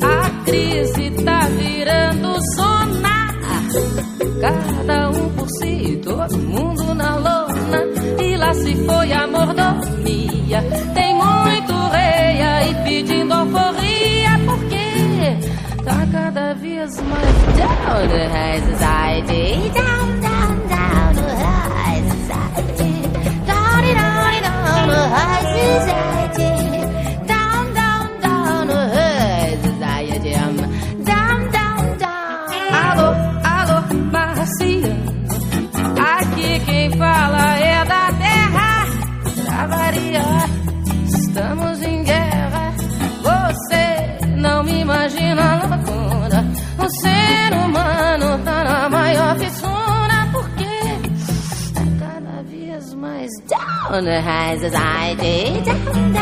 A crise tá virando sonar. Cada um por si, todo mundo na lona. E lá se foi a mordomia. Tem muito rei aí pedindo alforria, porque tá cada vez mais down the high society. Down, down, down the high society. Down, down, down the high society. Imagina a loucura. O ser humano tá na maior fissura. Porque tá cada vez mais down the high society. Down.